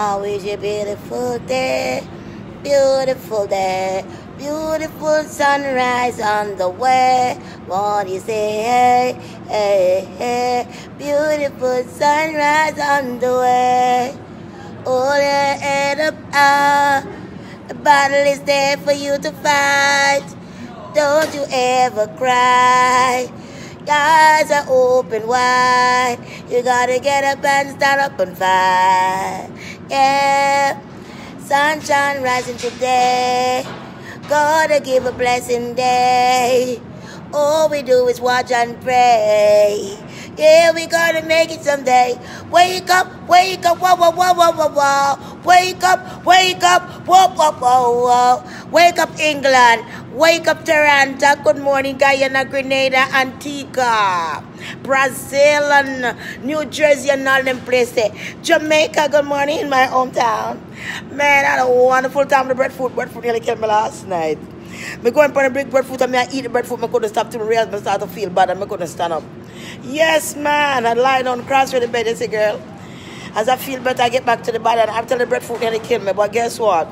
Always a beautiful day, beautiful day, beautiful sunrise on the way. What do you say? Hey, hey, hey, beautiful sunrise on the way. Hold your head up high. The battle is there for you to fight. Don't you ever cry. Your eyes are open wide. You gotta get up and stand up and fight. Yeah. Sunshine rising today. Gotta give a blessing day. All we do is watch and pray. Yeah, we gotta make it someday. Wake up, wake up, whoa, whoa, whoa, whoa, whoa, whoa. Wake up, wake up, whoa, whoa, whoa, whoa. Wake up, England. Wake up, Toronto. Good morning, Guyana, Grenada, Antigua, Brazil, and New Jersey, and all them places. Jamaica, good morning in my hometown. Man, I had a wonderful time with the breadfruit. Breadfruit nearly killed me last night. Me going for the big breadfruit and me I eat the breadfruit. Me couldn't stop to realize me start to feel bad and me couldn't stand up. Yes, man. I lie down cross with the bed. I say, girl, as I feel better, I get back to the bed and after the breadfruit nearly killed me. But guess what?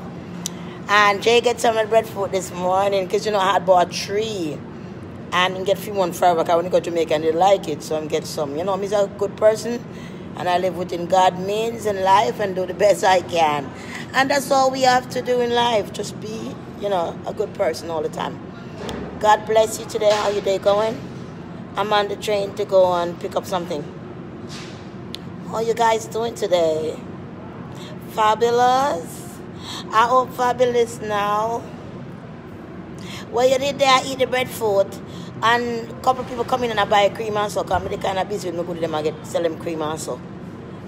And Jay get some breadfruit this morning because you know I had bought three and get few one forever because when you go to Jamaica and they like it, so I'm get some. You know, I'm a good person and I live within God means in life and do the best I can. And that's all we have to do in life. Just be, you know, a good person all the time. God bless you today. How your day going? I'm on the train to go and pick up something. How you guys doing today? Fabulous. I hope fabulous now. Well, you did there, I eat the breadfruit. And a couple of people come in and I buy cream and so come. They kind of busy with me, go to them and get sell them cream and so.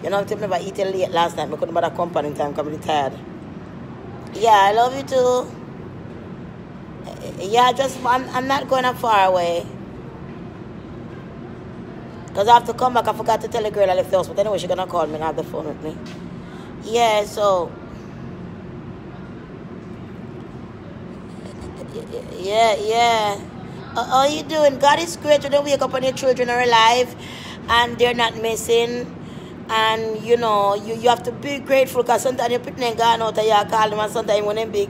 You know, I never eat late last night. I couldn't bother company in time, I'm tired. Yeah, I love you too. Yeah, just, I'm, I'm not going that far away. Because I have to come back. I forgot to tell the girl I left the house. But anyway, she's going to call me and have the phone with me. Yeah, so. Yeah, yeah. Uh, how you doing? God is great. You don't wake up and your children are alive and they're not missing. And, you know, you, you have to be grateful because sometimes you're putting gone out and you call them and sometimes when they're big,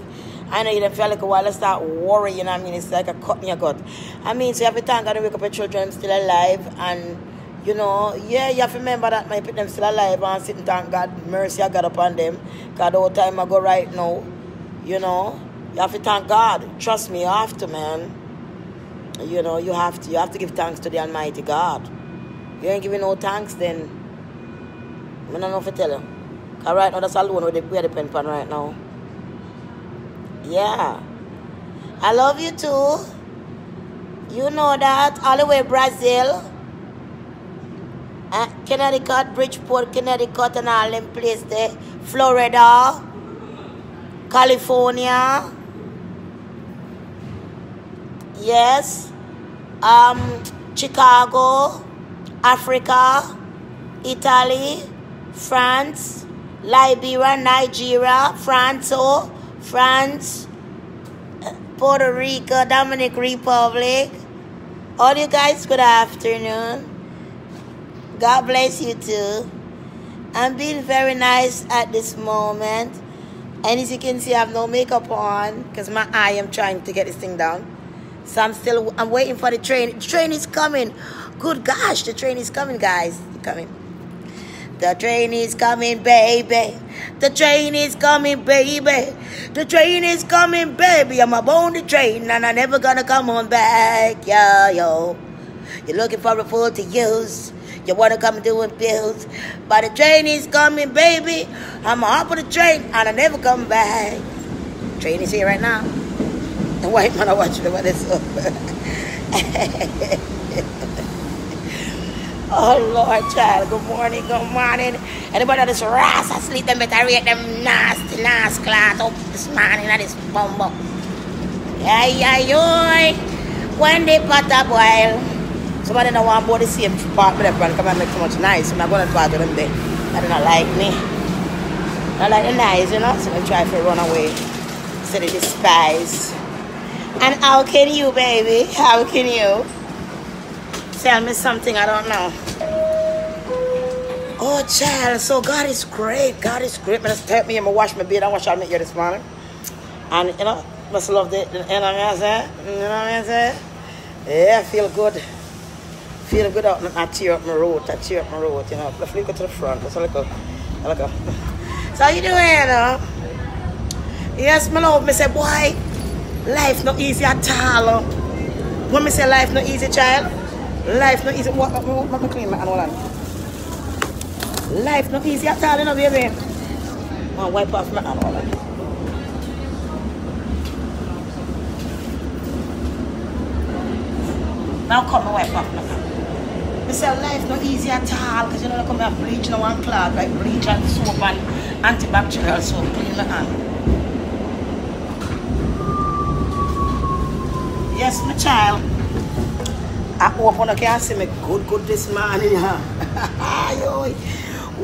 I know you don't feel like a while I start worrying, you know I mean? It's like a cut in your gut. I mean, so you have to thank God to wake up your children still alive and you know, yeah, you have to remember that my put them still alive and sit and thank God, mercy I got upon them. God, all time I go right now, you know. You have to thank God. Trust me, you have to, man. You know, you have to. You have to give thanks to the Almighty God. You ain't giving no thanks, then I don't know if I tell you. Cause right now, that's all one where they pay the pen pan right now. Yeah. I love you too. You know that. All the way Brazil. Uh, Connecticut, Bridgeport, Connecticut, and all them places there. Florida, California. Yes. Um, Chicago, Africa, Italy, France, Liberia, Nigeria, France, oh, France, Puerto Rico, Dominican Republic. All you guys, good afternoon. God bless you too. I'm being very nice at this moment. And as you can see, I have no makeup on because my eye, I'm trying to get this thing down. So I'm still, I'm waiting for the train. The train is coming. Good gosh, the train is coming, guys. Coming. The train is coming, baby. The train is coming, baby. The train is coming, baby. I'm aboard the train and I'm never gonna come on back. Yo, yo. You're looking for a fool to use. You wanna come doing bills. But the train is coming, baby. I'm hop on the train and I never come back. Train is here right now. The white man are watching the weather. So. Oh Lord, child. Good morning, good morning. Anybody that is ras asleep, them better rate them nasty, nasty clot up this morning at this bumbo. Ay, ay, ay. When the a boil, somebody don't want board the same part with everyone come and make too much nice. I'm not to talk to them there. They don't like me. I like the nice, you know, so they try to run away. So they despise. And how can you, baby? How can you? Tell me something I don't know. Oh, child. So God is great. God is great. Man, help me. To wash my beard. I wash out my ear this morning. And, you know, must love the, you know what I'm saying? You know what I'm saying? Yeah, feel good. Feel good out. I tear up my road. I tear up my road, you know. Let's go to the front. Let's look up. Look up. So how you doing? Yes, my love. Me say, boy, life not easy at all. Oh. When me say life not easy, child, life not easy. What, what, what, what clean my hand, hold on. Life not easy at all, you know, baby. I wipe off my hand, hold on. Now come and wipe off my hand. Me say life not easy at all, because you know, I come and bleach now and clog, like bleach and soap and antibacterial soap, clean my hand. Yes, my child. I hope you can see me good, good this morning.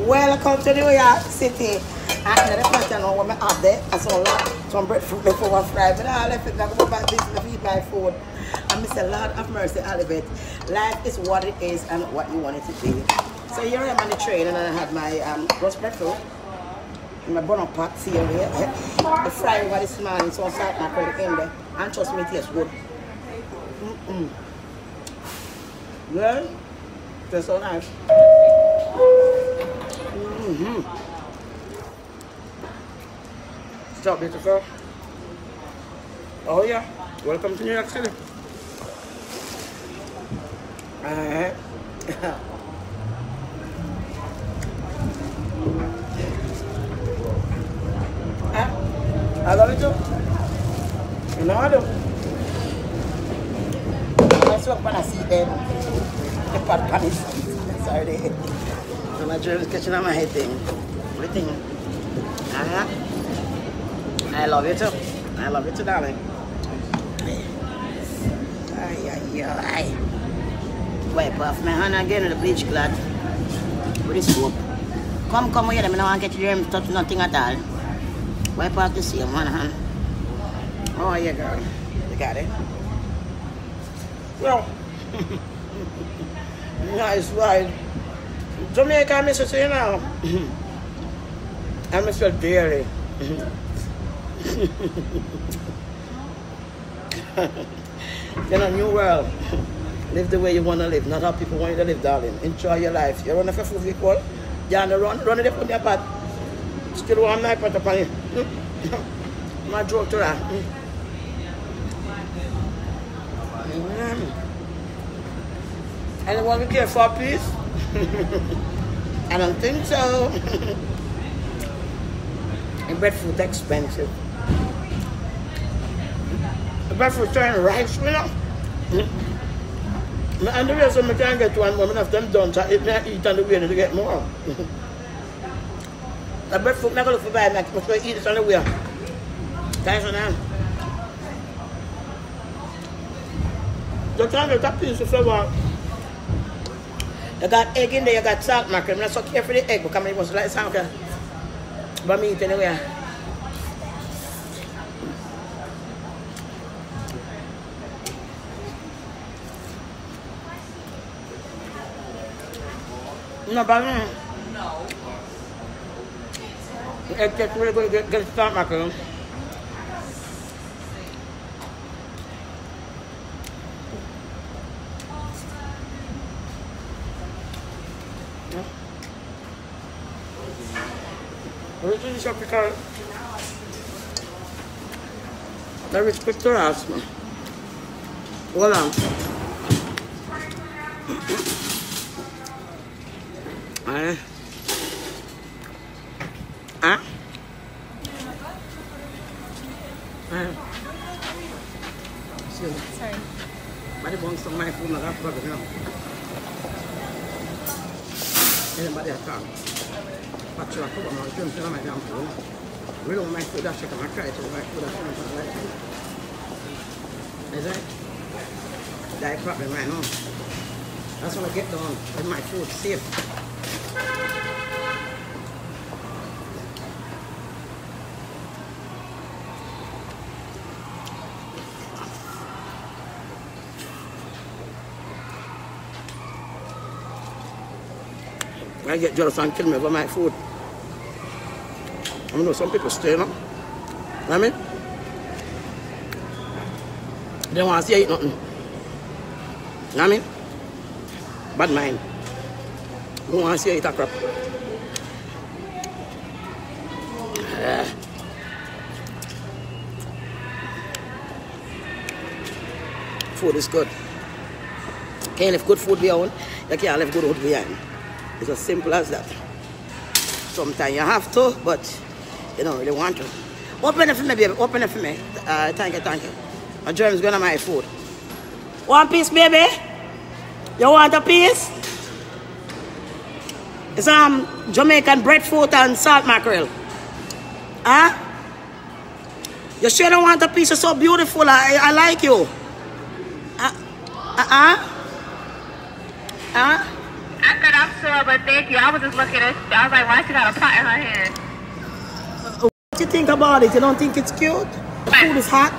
Welcome to New York City. I know the pattern on what I have there. I saw a lot, some breadfruit before one fry, but I left it. I go back this to feed my food. And Mr. Lord of mercy, Olivet. Life is what it is and what you want it to be. So here I am on the train and I had my um, roast breadfruit. My bun pot, here. The fry over this morning, so I start my credit in there. And trust me, it tastes good. Mm-mm. Good? Tastes so nice. Mm-hmm. Stop, beautiful. Oh yeah, welcome to New York City. Alright. ah, I love it too. You know I do. Swear when I see them, the pot pan is sorry. And my germs catching on my head thing. What do you think? Ah, I love you too. I love you too, darling. Ay, ay, ay. Wipe off my hand again with the bleach cloth. With the soap. Come, come here, I don't want to get your germs touch nothing at all. Wipe off the same one hand. Oh, yeah, girl. You got it. Well, nice ride. Jamaica, I miss you, you know. I miss you dearly. in a new world. Live the way you want to live, not how people want you to live, darling. Enjoy your life. You run a full vehicle, you're on the run, run it on your path. Still one night, put upon you. My drove to that. Mm. Anyone care for, please? I don't think so. and breadfruit expensive. Breadfruit turn rice, you know. Hmm? And the reason I can't get one woman of them done, so I eat, on the way to get more. the breadfruit, I'm going to buy I'm going to eat it on the way. Thanks for now. The time got piece of flavor. You got egg in there, you got salt mackerel. I'm not so careful for the egg because I was like salt mackerel. But me eat anyway. No, but mm, No. egg tastes really good. Get, get salt mackerel. Yeah. What is this pickle? There is pectorals. man. Hold on. Eh? Ah? Eh? Excuse me. Sorry. Mari buang setengah my phone nak apa gitu. Ini mari akan. Pacu aku bawa macam tu lah macam tu. Belum main sudah cakap makan itu main sudah cakap makan. Is it? That problem right now. That's what I get done with my food safe. I get jealous and kill me over my food. I know some people stay, you know. I mean? They want to see you eat nothing. You know what I mean? Bad mind. Don't want to see you eat a crap. Food is good. Can't leave good food behind, you can't leave good food behind. It's as simple as that. Sometimes you have to, but you don't really want to. Open it for me, baby. Open it for me. Uh, thank you, thank you. My dream is going to my food. One piece, baby? You want a piece? It's um Jamaican breadfruit and salt mackerel. Huh? You sure don't want a piece? You're so beautiful. I, I like you. Uh, uh-uh. Huh? I said I'm sure, but thank you. I was just looking at. I was like, why she got a pot in her hand? Think about it? You don't think it's cute? The food is hot.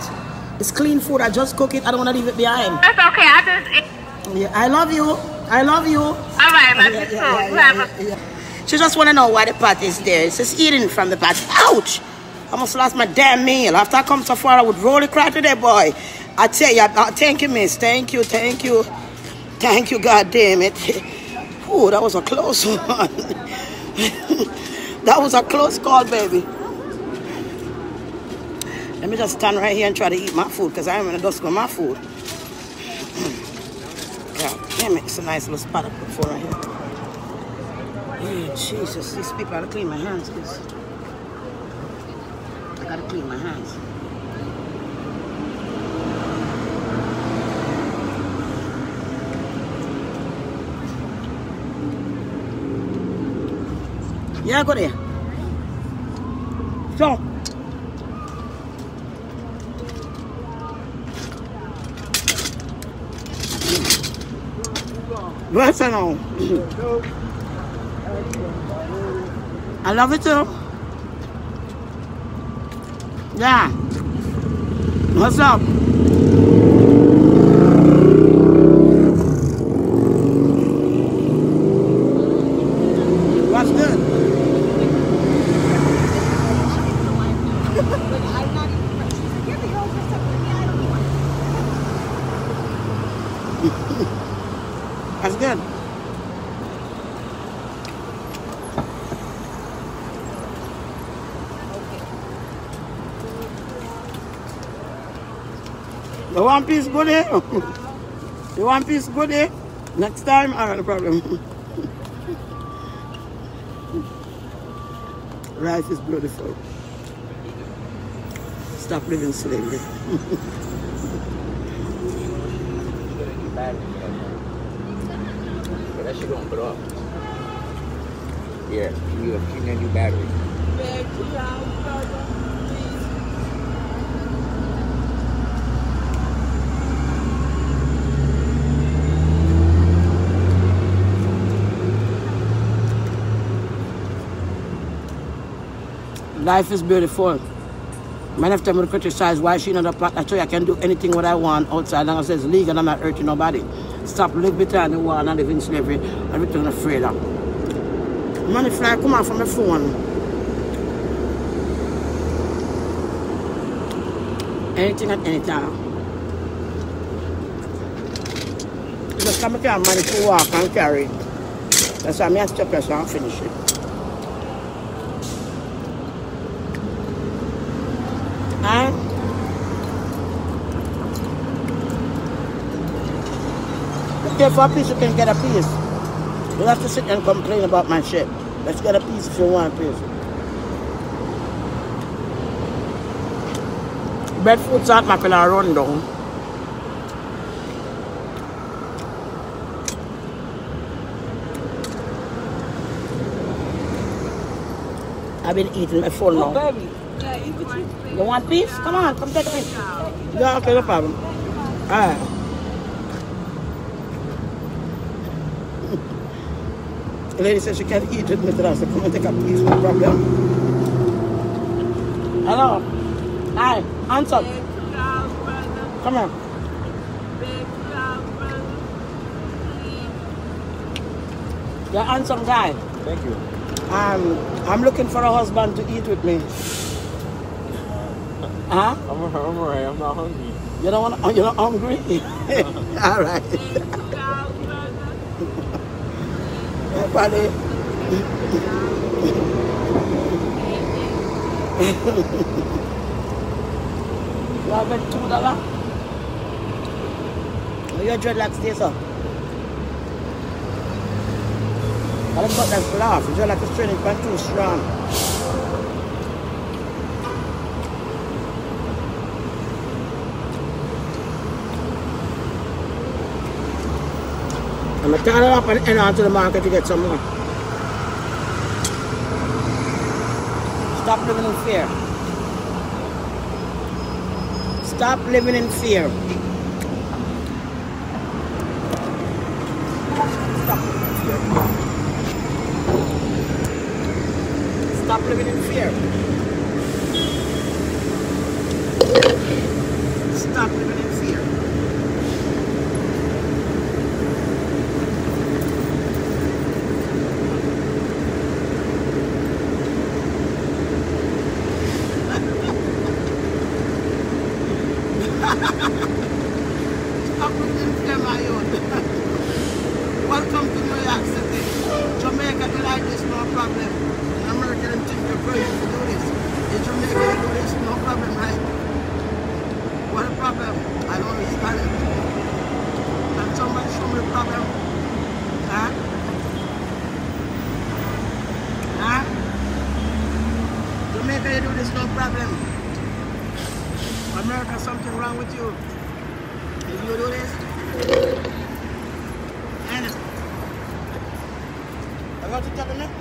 It's clean food. I just cook it. I don't want to leave it behind. That's okay. I just. Yeah, I love you. I love you. all right, love Yeah, you too. yeah, You yeah. She just want to know why the pot is there. It's just eating from the pot. Ouch! I almost lost my damn meal. After I come so far, I would roll it cry today, boy. I tell you, uh, I, I- thank you, miss. Thank you, thank you. Thank you, God damn it. Ooh, that was a close one. that was a close call, baby. Let me just stand right here and try to eat my food because I'm gonna just go my food. Damn it, it's a nice little spot I put for right here. Hey, Jesus, these people gotta clean my hands, kids. I gotta clean my hands. Yeah, go there. So. What's that on? I love it too. Yeah. What's up? What's good? That's good. The one piece good eh? The one piece good eh? Next time, I got a problem. Life is beautiful. Stop living slavery. But that shit gonna blow up. Yeah, you have seen that new battery. Life is beautiful. Man, if them criticize why she not a part, I tell you I can do anything what I want outside. Long as it's legal, I'm not hurting nobody. Stop live behind the wall and live in slavery and everything afraid of. Money fly come out from my phone. Anything at any time. Just come and money to walk and carry. That's why I'm stop here so I finish it. Huh? Okay, for a piece you can get a piece. You have to sit and complain about my shit. Let's get a piece if you want a piece. Salt mackerel are run down. I've been eating my full now. Baby, yeah, you could you. You want peace? Come on, come take a piece. Yeah, okay, no problem. Alright. The lady said she can't eat with me today, so come and take a piece, no problem. Hello. Hi, hands up. Come on. You're a handsome guy. Thank you. Um, I'm looking for a husband to eat with me. Huh? I'm, I'm alright. I'm not hungry. You don't want? You're not hungry? All right. Hey, buddy. you have it two dollar? Where your dreadlocks stay, sir? I don't got that laugh. Your dreadlocks is training but too strong. I'm gonna turn it up and enter onto the market to get some more. Stop living in fear. Stop living in fear. Stop living in fear. Stop living in fear. Stop living in fear. Stop living in fear, my own. Welcome to New York City. Jamaica, you like this, no problem. America don't think you're crazy to do this. In Jamaica, you do this, no problem, right? What a problem? I don't understand it. Can somebody show me the problem? Huh? Huh? Jamaica, you do this, no problem. America, something wrong with you. If you do this, and I got to tell them.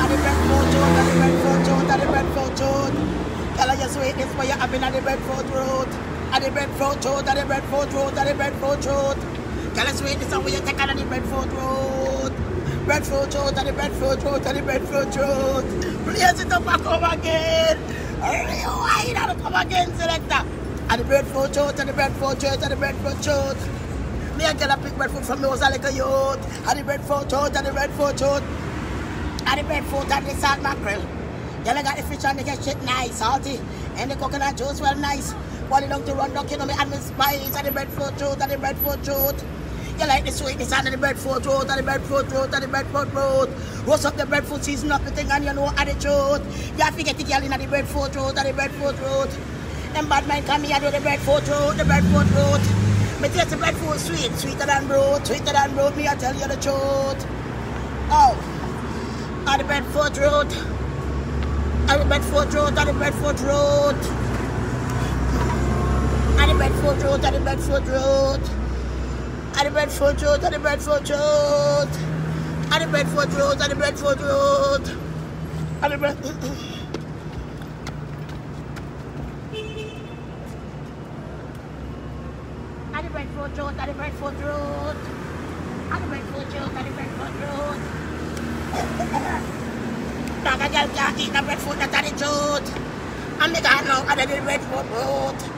At the Bedford Road, at the Bedford Road, at the Bedford Road. Tell her just wait this for you having at the Bedford Road. At the Bedford Road, at the Bedford Road, at the Bedford Road. Tell us wait this for you take on the Bedford Road. Bedford Road, at the Bedford Road, at the Bedford Road. Please it up and come again. Rewind and come again, selector. At the Bedford Road, at the Bedford Road, at the Bedford Road. Me I get a big breadfruit from me was a little youth. At the Bedford Road, at the Bedford Road. At the breadfruit and the salt mackerel. I got the fish and they get shit nice, salty. And the coconut juice well nice. You don't to run duck, you know me and me spice at the breadfruit road, at the breadfruit road. You like the sweetness and the breadfruit road, and the breadfruit road, and the breadfruit road. Roast up the breadfruit season up the thing and you know the truth. You have to get the girl in the breadfruit road, and the breadfruit road. Them bad men come here do the breadfruit road, the breadfruit road. Me taste the breadfruit sweet, sweeter than broad, sweeter than broad, me I tell you the truth. Oh. At the Bedford Road. At the Bedford Road, at the Bedford Road. At the Bedford Road, at the Bedford Road. At the Bedford Road, at the Bedford Road. At the Bedford Road, at the Bedford Road. At the Bedford At the Bedford Road, at the Bedford Road. At the Bedford Road, at the Bedford Road. A girl can't eat the that are the truth. And me got now at the breadfruit road.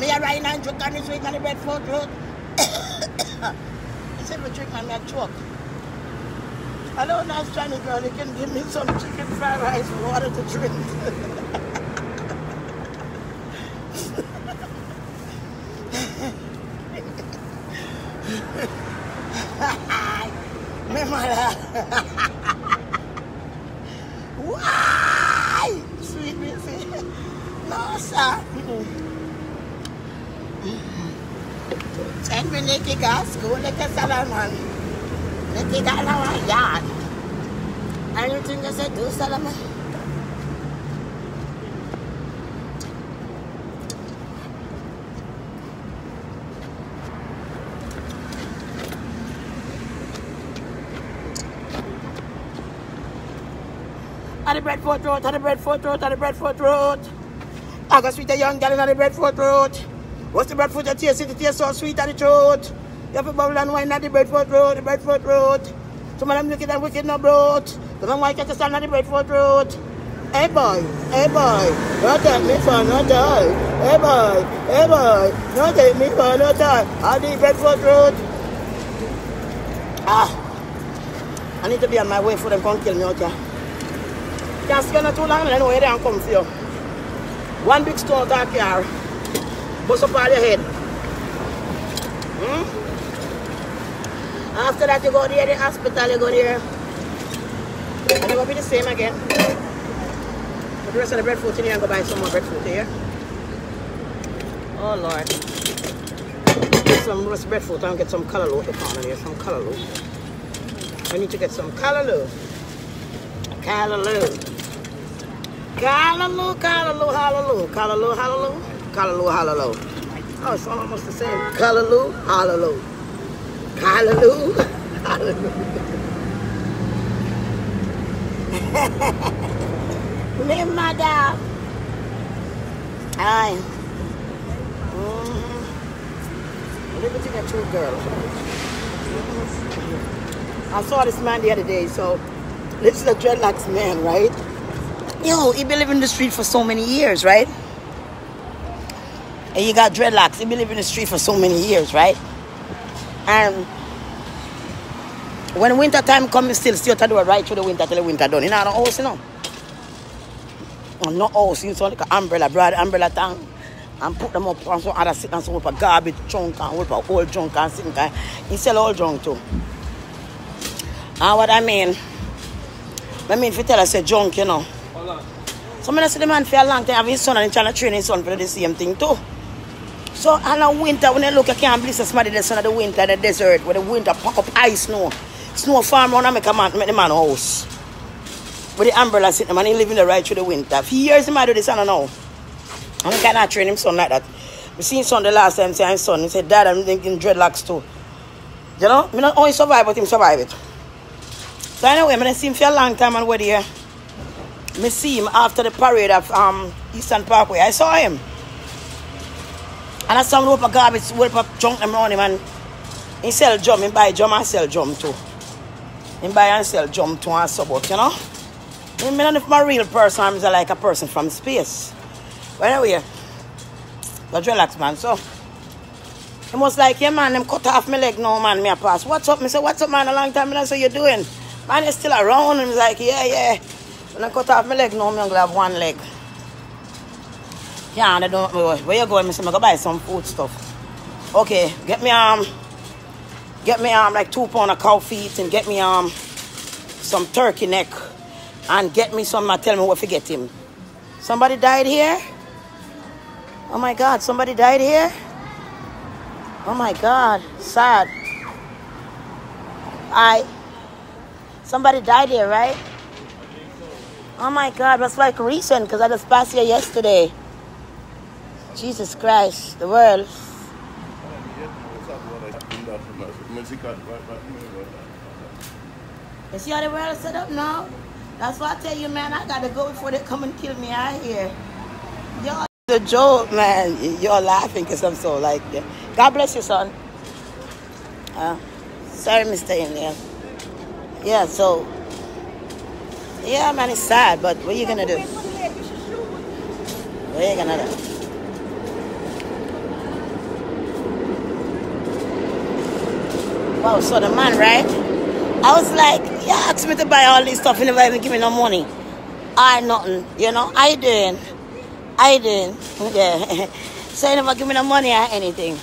Me a ride and drink on the sweet on the breadfruit road. I said me a choke. I don't know Chinese girl, you can give me some chicken fried rice water to drink. me mother. Why? Sweet Missy. No, sir. Send me Nicky gas, go like a Solomon. Nicky got our yard. Anything you say, do Solomon. At the Bedford Road, at the Bedford Road, at the Bedford Road. I got sweet a young girl in the Bedford Road. What's the Bedford that taste? It tastes so sweet at the throat. You have a bubble and wine at the Bedford Road, the Bedford Road. Some of them wicked and wicked no broad. Some of them white catch stand at the Bedford Road. Hey boy, hey boy, don't take me for no toy. Hey boy, hey boy, don't take me for no toy. At the Bedford Road. Ah, I need to be on my way for them come kill me out here. Stay not too long, I know where they come for you. One big stone out of car, bust up all your head. Hmm? After that, you go there, the hospital, you go there. And it will be the same again. Put the rest of the breadfruit in here and go buy some more breadfruit here. Oh Lord. Get some breadfruit and get some callaloo at the corner there, some callaloo. I need to get some callaloo. Callaloo. Callaloo, callaloo, hallelujah. Callaloo, hallelujah. Callaloo, hallelujah. Oh, it's almost the same. Callaloo, hallelujah. Callaloo, hallelujah. Me mother. Aye. Mm-hmm. Liberty got two girls. I saw this man the other day, so this is a dreadlocks man, right? Yo, he been living in the street for so many years, right? And you got dreadlocks. He been living in the street for so many years, right? And when winter time comes, still still to do it right through the winter till the winter done. You know, the house, you know. And no house, you saw like an umbrella, broad umbrella thing. And put them up on some other sit and some up a garbage trunk and up a old junk and sitting guy. He sell all junk too. And what I mean, I mean if you tell us a junk, you know. So I see the man for a long time have his son and trying to train his son for the same thing too. So in the winter when I look, I can't believe somebody the son of the winter, the desert, where the winter pack up ice snow. Snow farm around and make a man make the man house. With the umbrella sitting, man, he living the right through the winter. For years he might do this, I don't know. And I cannot train him son like that. We seen son the last time, say his son, he said, Dad, I'm thinking dreadlocks too. You know, me not only survive, but him survive it. So anyway, I see him for a long time and we're. Me see him after the parade of um, Eastern Parkway. I saw him. And I saw him rope a garbage, rope a junk them around him and he sell jump, he buy jump and sell jump too. He buy and sell jump too and sub out, you know? I mean, if I'm real person, I'm like a person from space. But anyway, but relax, man. So, he was like, yeah, man, them cut off my leg now, man, me a pass. What's up? Me say, what's up, man? A long time, I say, you doing? Man, you still around? And he's like, yeah, yeah. When I cut off my leg now, going to have one leg. Yeah, and I don't, know where you going? I say, I'm to buy some food stuff. Okay, get me, um, get me, um, like two pound of cow feet and get me, um, some turkey neck and get me some, uh, tell me what to get him. Somebody died here? Oh my God, somebody died here? Oh my God, sad. I, somebody died here, right? Oh my God, that's like recent because I just passed here yesterday. Jesus Christ, the world. You see how the world is set up now? That's why I tell you, man, I gotta go before they come and kill me out here. Y'all, the joke, man. You're laughing because I'm so like, that. God bless you, son. Uh, sorry, Mr. Indian. Yeah, so, yeah, man, it's sad, but what are you gonna do? What are you gonna do? Wow, so the man, right? I was like, you asked me to buy all this stuff, you never even give me no money. I nothing, you know. I doing, I doing, yeah. so you never give me no money or anything.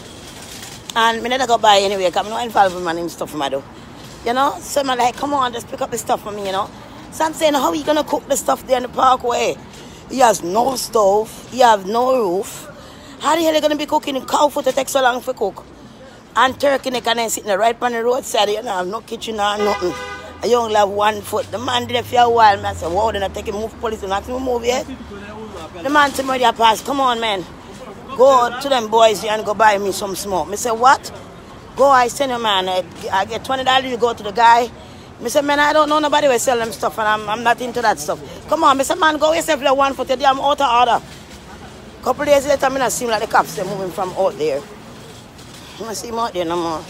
And me never go buy anyway, because I'm not involved with name stuff my do. You know? So I'm like, come on, just pick up the stuff for me, you know. So I'm saying, how are you gonna cook the stuff there in the parkway? He has no stove, he have no roof. How the hell are you gonna be cooking cow foot to take so long for cook? And turkey neck and then sitting right on the roadside, you know, have no kitchen or nothing. I only have one foot. The man did it for a while, man. I said, wow, then I take him move police and ask him to move yet. The man told me, pass, come on, man. Go to them boys and go buy me some smoke. Me say, what? Go, I send you, man. I, I get $20 to go to the guy. Me say, man, I don't know nobody will sell them stuff and I'm, I'm not into that stuff. Come on, me say, man, go yourself like one foot. Today, I'm out of order. Couple days later, not seem like the cops, they're moving from out there. I see him out there no more.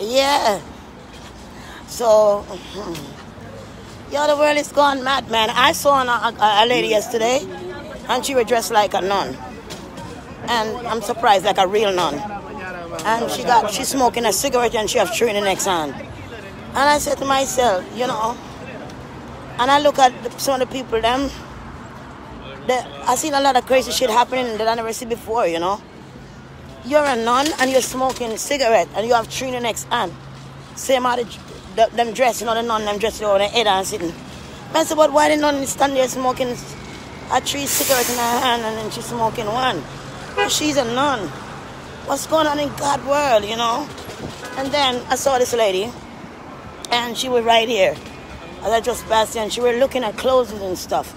Yeah. So, yeah, the world is gone mad, man. I saw a, a, a lady yesterday, and she was dressed like a nun. And I'm surprised, like a real nun. And she got she smoking a cigarette and she have three in the next hand. And I said to myself, you know, and I look at some of the people them. That I seen a lot of crazy shit happening that I never see before. You know, you're a nun and you're smoking a cigarette and you have three in the next hand. Same how the, the, them dress, you know, the nun them dress over their head and sitting. I said, but why the nun stand there smoking a three cigarette in her hand and then she's smoking one? Well, she's a nun. What's going on in God world, you know? And then I saw this lady and she was right here. As I just passed and she was looking at clothes and stuff.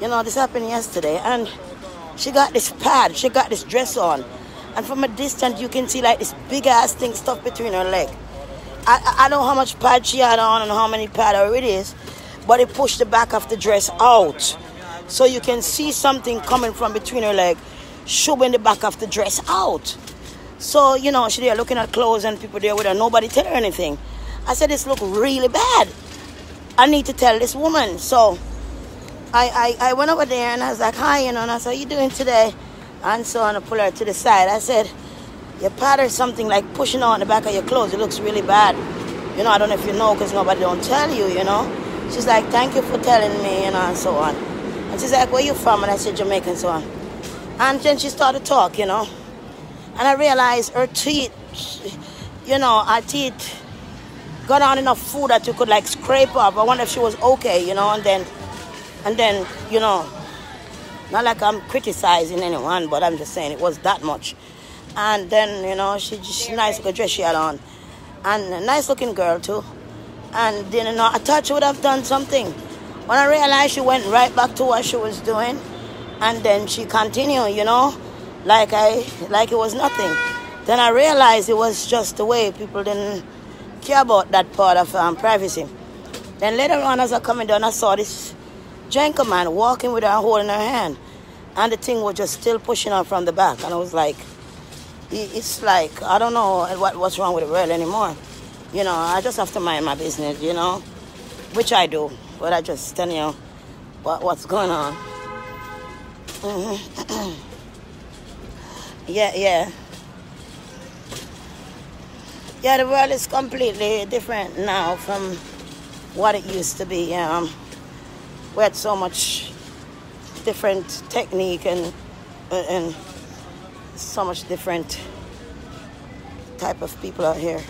You know, this happened yesterday and she got this pad, she got this dress on. And from a distance you can see like this big ass thing stuck between her leg. I, I- I don't know how much pad she had on and how many pad her it is, but it pushed the back of the dress out. So you can see something coming from between her leg, shoving the back of the dress out. So, you know, she there looking at clothes and people there with her, nobody tell her anything. I said, this look really bad. I need to tell this woman. So I, I, I went over there and I was like, hi, you know, and I said, how you doing today? And so on, I pull her to the side. I said, your or something like pushing on the back of your clothes. It looks really bad. You know, I don't know if you know because nobody don't tell you, you know. She's like, thank you for telling me, you know, and so on. And she's like, where you from? And I said, Jamaica and so on. And then she started to talk, you know. And I realized her teeth, you know, her teeth got on enough food that you could like scrape up. I wonder if she was okay, you know, and then, and then, you know, not like I'm criticizing anyone, but I'm just saying it was that much. And then, you know, she just nice looking dress she had on. And a nice looking girl too. And then, you know, I thought she would have done something. When I realized she went right back to what she was doing, and then she continued, you know, like I like it was nothing. Then I realized it was just the way people didn't care about that part of um, privacy. Then later on, as I coming down, I saw this Jenka man walking with her holding her hand, and the thing was just still pushing her from the back, and I was like, it's like I don't know what what's wrong with the world anymore. You know, I just have to mind my business, you know, which I do, but I just tell you what what's going on. Mhm. yeah, yeah. Yeah, the world is completely different now from what it used to be. Um, we had so much different technique and and so much different type of people out here.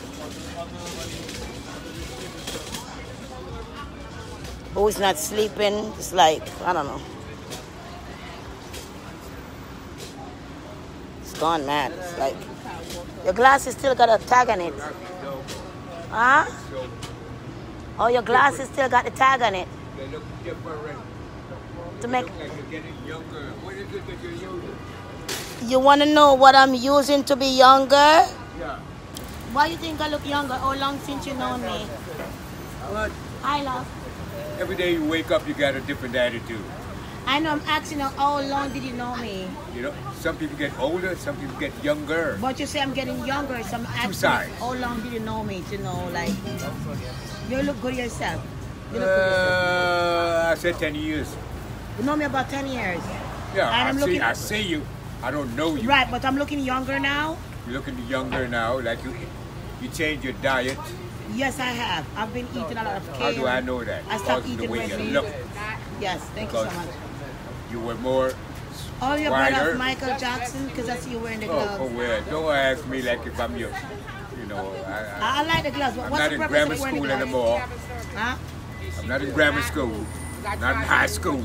Who's not sleeping? It's like I don't know. Gone mad. It's like your glasses still got a tag on it. Huh? Oh, your glasses still got the tag on it They look different. to make. You're getting younger. What is it that you're using? You want to know what I'm using to be younger? Yeah. Why you think I look younger? How long since you know me? Hi, love. Every day you wake up, you got a different attitude. I know I'm asking you, how long did you know me? You know, some people get older, some people get younger. But you say I'm getting younger, so I'm asking how long did you know me to know, like, you look good yourself. You look good yourself. Uh, I said 10 years. You know me about 10 years. Yeah, And I'm I see, looking- I see you. I don't know you. Right, but I'm looking younger now. You're looking younger now, like you you change your diet. Yes, I have. I've been eating a lot of How do I know that? I stopped Because eating red meat. Yes, thank you so much. You were more. all your brother wider. Michael Jackson, because I see you wearing the Oh, gloves. oh well, don't ask me like if I'm your. You know, I, I, I, I like the gloves. But I'm what's not the in grammar school anymore. Huh? I'm not in grammar school. Not in high school.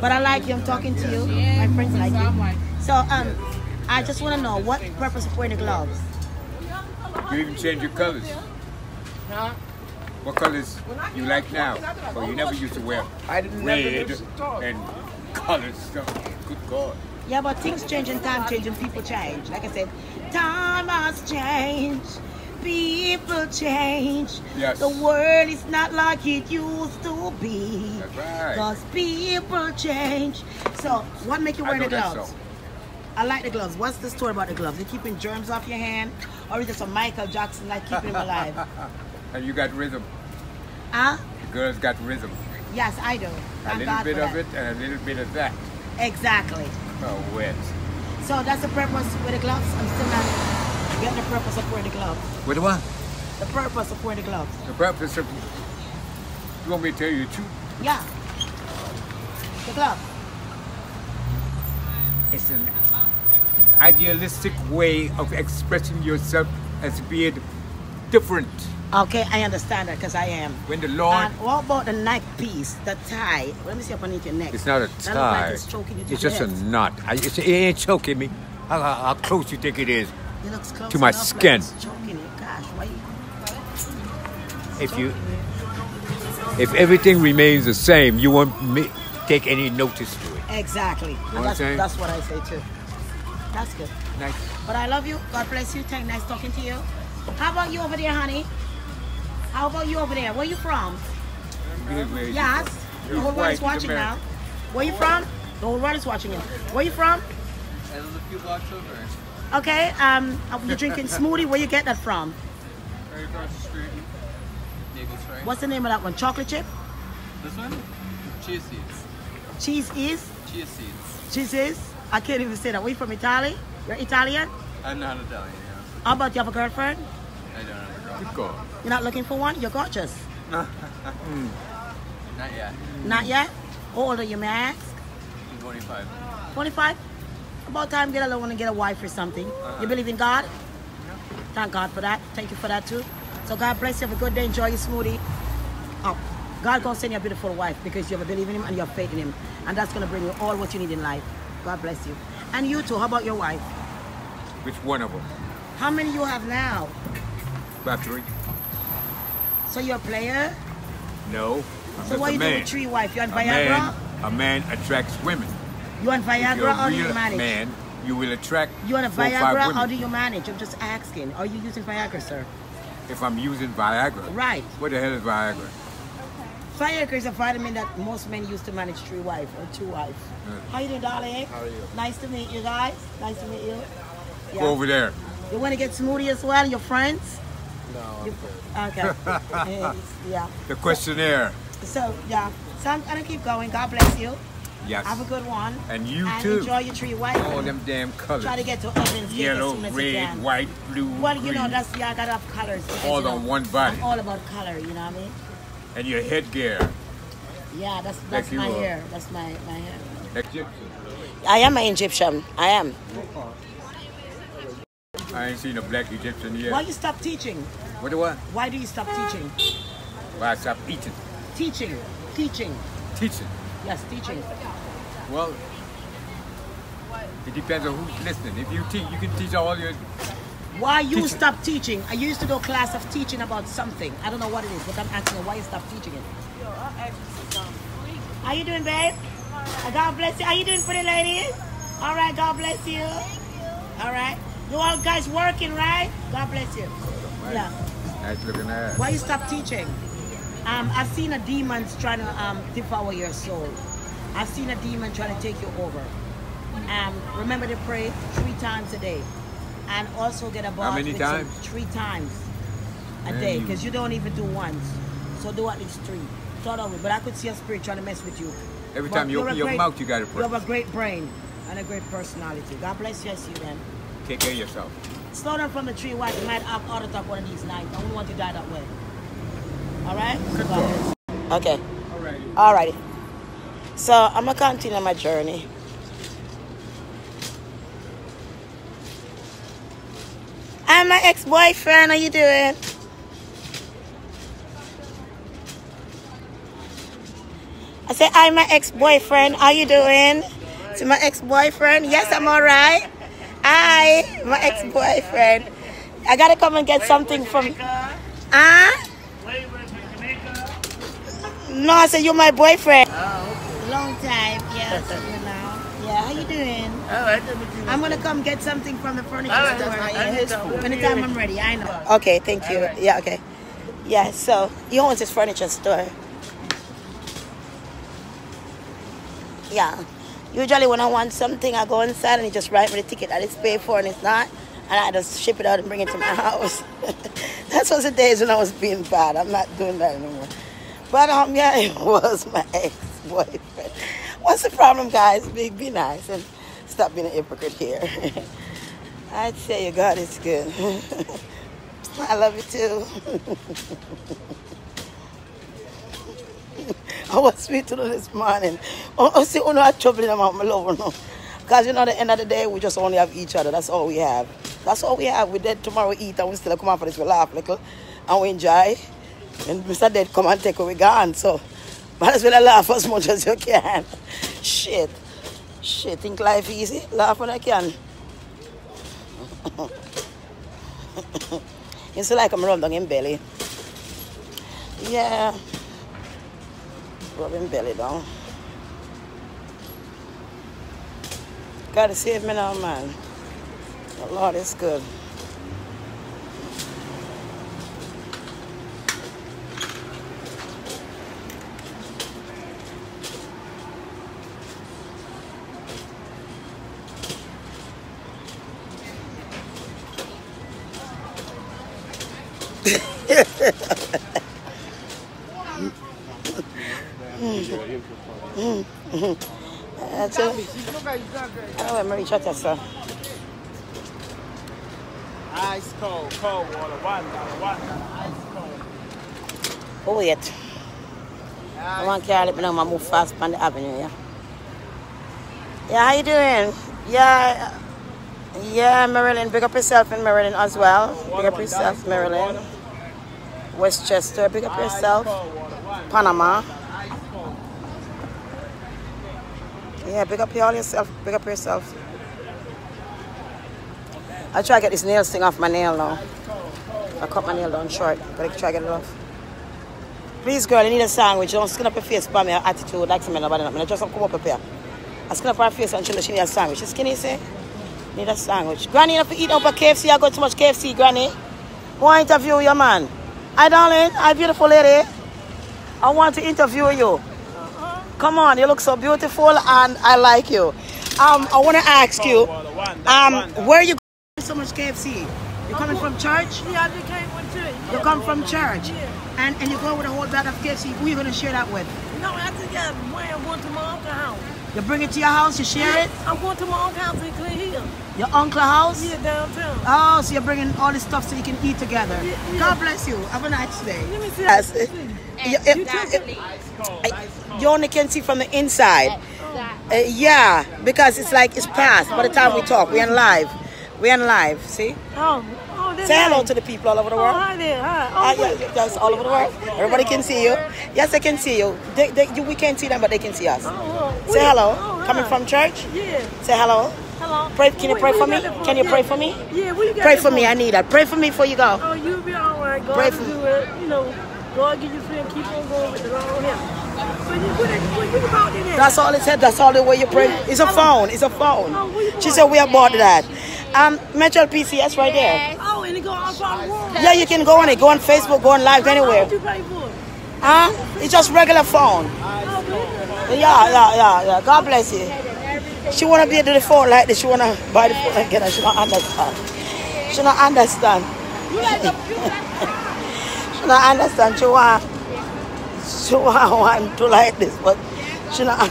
But I like you. I'm talking to you. My friends like you. So um, I just want to know what purpose of wearing the gloves. You even change your colors. Huh? What colors you like now? Oh, you never used to wear I red and So, good God. Yeah, but things change and time change and people change. Like I said, time has changed. People change. Yes. The world is not like it used to be. That's right. Because people change. So, what make you wear the gloves? song. I like the gloves. What's the story about the gloves? They're keeping germs off your hand, or is it some Michael Jackson like keeping them alive? And you got rhythm. Huh? The girls got rhythm. Yes, I do. A little God bit of that. it and a little bit of that. Exactly. Oh, wet. So that's the purpose with the gloves. I'm still not. Get the purpose of wearing the gloves. What do I? The purpose of wearing the gloves. The purpose of. You want me to tell you the truth? Yeah. The glove. It's an idealistic way of expressing yourself as being different. Okay, I understand that because I am. When the Lord. And what about the neck piece, the tie? Let me see up underneath your neck. It's not a look like tie. it's choking you to It's just a knot. I, it's, it ain't choking me. How, how, how close you think it is? It looks close to my like skin. it's choking you. Gosh, why you? If you, if everything remains the same, you won't take any notice to it. Exactly. that's, that's what I say too. That's good. Nice. But I love you. God bless you. Thank nice talking to you. How about you over there, honey? How about you over there? Where you from? Where- where you Yes. from? The whole world is watching now. American. Where you from? The whole world is watching you. Where you from? I live a few blocks over. Okay. Um, you're drinking smoothie? Where you get that from? Right across the street. Eagles right. What's the name of that one? Chocolate chip? This one? Chia seeds. Cheese is? Chia seeds. Cheese is? I can't even say that. Where you from Italy? You're Italian? I'm not Italian, How about you have a girlfriend? I don't have a girl. Good God. You're not looking for one? You're gorgeous. Not yet. Not yet? How old are you, may? I'm 25. 25? About time get alone and get a wife or something. Uh-huh. You believe in God? Yeah. Thank God for that. Thank you for that too. So God bless you. Have a good day. Enjoy your smoothie. Oh, God gonna send you a beautiful wife because you have a belief in Him and you have faith in Him, and that's gonna bring you all what you need in life. God bless you. And you too. How about your wife? Which one of them? How many you have now? About three? So you're a player. No. I'm So just what a you man. do with three wife? You on a Viagra? man, a man attracts women. You on Viagra a or do you manage? man, you will attract You on a four or five Viagra women. or do you manage? I'm just asking. Are you using Viagra, sir? If I'm using Viagra. Right. What the hell is Viagra? Okay. Viagra is a vitamin that most men use to manage three wife or two wives. How you doing, darling? How are you? Nice to meet you guys. Nice to meet you. Yeah. Go over there. You want to get smoothie as well? Your friends? No, I'm You- good. Okay. Yeah. The questionnaire. So yeah. So I'm gonna keep going. God bless you. Yes. Have a good one. And you and too. enjoy your tree wife. All them damn colors. Try to get to Evans Gate Yellow, as as red, can. white, blue, Well, you green, know that's yeah. I gotta have colors. because, all you know, on one body. I'm all about color. You know what I mean? and your headgear. Yeah. That's that's you my hair. That's my my hair. Egyptian. I am an Egyptian. I am. I ain't seen a black Egyptian yet. Why you stop teaching? What do I? Why do you stop teaching? Why I stop eating? Teaching. Teaching. Teaching. Yes, teaching. Well, it depends on who's listening. If you teach, you can teach all your. Why you Teaching. stop teaching? I used to do a class of teaching about something. I don't know what it is, but I'm asking you why you stop teaching it. How you doing, babe? God bless you. How you doing, pretty ladies? All right, God bless you. All right. You all guys working, right? God bless you. Yeah. Nice looking ass. Why you stop teaching? Um, I've seen a demons trying to um, devour your soul. I've seen a demon trying to take you over. Um, remember to pray three times a day, and also get a bath. many times? three times a Man, day, because you don't even do once. So do at least three. Start over. But I could see a spirit trying to mess with you. Every But time you open your great- mouth, you got to pray. You have a great brain and a great personality. God bless you. I see you then. Take care of yourself. Slow down from the tree white. You might have heart attack one of these nights. I wouldn't want you to die that way. All right? God bless. Okay. Alrighty. Alrighty. So I'm gonna continue my journey. I'm my ex-boyfriend. How you doing? I said, I'm my ex-boyfriend. How you doing? To my ex-boyfriend. Yes, I'm all right. Hi, my ex-boyfriend. I gotta come and get something from. Ah? No, I said you're my boyfriend. Long time, yes, you know. Yeah, how you doing? I'm gonna come get something from the furniture store. Anytime I'm ready, I know. Okay, thank you. Yeah, okay. Yeah, so he owns his furniture store. Yeah. Usually when I want something, I go inside and he just write me the ticket that it's paid for and it's not. And I just ship it out and bring it to my house. That's was the days when I was being bad. I'm not doing that anymore. But um, yeah, it was my ex-boyfriend. What's the problem, guys? Be, be nice and stop being a hypocrite here. I tell you, God is good. I love you too. I was sweet to this morning. Oh, see, oh, no, I'm troubling about my love, no. Because, you know, at the end of the day, we just only have each other. That's all we have. That's all we have. We dead tomorrow, eat, and we still come out for this. We laugh little, and we enjoy. And Mr. Dead come and take away gone. So, might as well laugh as much as you can. Shit. Shit, think life easy? Laugh when I can. it's like I'm rubbing in belly. Yeah. Rubbing belly down. Gotta save me now, man. The Lord is good. That's it. Oh, to sir. Ice cold, cold water, one dollar, one dollar, ice cold. Oh, wait. I want to let me know I move fast on the avenue, yeah? Yeah, how you doing? Yeah, yeah, Maryland. Big up yourself in Maryland as well. Big up yourself, Maryland. Westchester, big up yourself. Panama. Yeah, big up all yourself. Big up yourself. I'll try to get this nails thing off my nail now. I cut my nail down short, but I try to get it off. Please, girl, you need a sandwich. Don't skin up your face by me attitude like some nobody. I just come up here. I skin up her face until she need a sandwich. You skinny, say? Need a sandwich. Granny, you have to eat up a KFC. I got too much KFC, Granny. To interview your man? Hi, darling. Hi, beautiful lady. I want to interview you. Come on, you look so beautiful and I like you. Um, I want to ask you, um, where you going so much KFC? You coming from church? Yeah, I just came with church. You come from church? Yeah. And and you go with a whole bag of KFC. Who you gonna share that with? No, I just got one. I'm going to my uncle's house. You bring it to your house, you share it? I'm going to my uncle's house in Clear Hill. Your uncle house? Yeah, downtown. Oh, so you're bringing all this stuff so you can eat together. Yeah, yeah. God bless you. Have a nice day. Let me see. Yes. how- You, you- you- you only can see from the inside. Uh, yeah, because it's like it's past by the time we talk. We're in live. We're in live. See? Oh, oh, that's Say hello to the people all over the Oh, world. hi there. Hi. Uh, Oh, yeah, wait. yeah, that's all over the world. Everybody can see you. Yes, they can see you. They, they, you. We can't see them, but they can see us. Oh, oh, Say wait. hello. Oh, Coming from church. Yeah. Say hello. Hello. Pray- can you pray for you me? got Can you from? pray for me? Yeah, where you got Pray that for me. from? I need that. Pray for me before you go. Oh, you'll be all right. God Pray will for- do it. You know, God give you strength. Keep on going with the long hair. But you put it, where you about it at? That's all it said. That's all the way you pray. It's a phone. It's a phone. Oh, She said we are about that. Um, Metro PCS right there. Oh, and it go outside the wall. Yeah, you can go on it. Go on Facebook. Go on live anywhere. much you pay? Huh? It's just regular phone. Yeah, yeah, yeah, yeah. God bless you. She wanna be to the phone like this. She wanna buy the phone again. She don't understand. She don't understand. she don't understand. She want. She want to like this, but she not.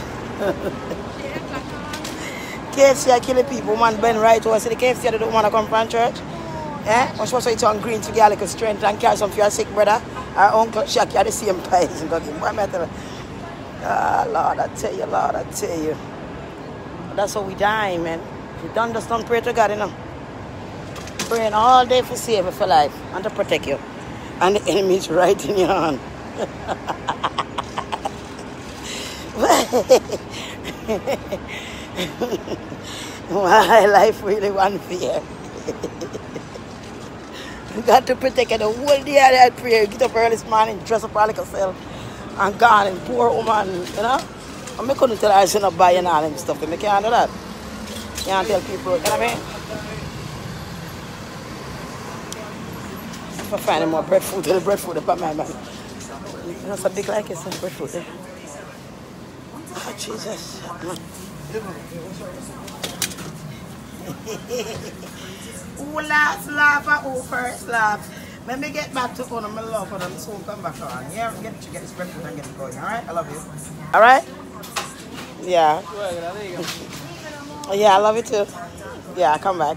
KFC are killing people. Man, Ben right to us. The KFC they don't want to come from church. Eh? I'm supposed to eat on green to get like a strength and carry some for your sick brother. Our uncle, she carry the same pies. and go give- Why am I telling? Ah, Lord, I tell you, Lord, I tell you. That's how we die, man. If you don't understand, pray to God, you know. Praying all day for you for life and to protect you. And the enemy is right in your hand. Why life really one fear. You got to protect you the whole day of that prayer. Get up early this morning, dress up all like yourself, and gone and poor woman, you know. And I couldn't tell her I not buy and all them stuff. I can't do that. Can't tell people, you know what I mean? If I find more breadfruit, the breadfruit upon my man. You know, so big like it's breadfruit there. Oh, Jesus. Who last laugh or who first laugh? Let me get back to one of my love for them soon come back on. Yeah, get to get this breakfast and get it going, alright? I love you. Alright? Yeah. Yeah, I love you too. Yeah, come back.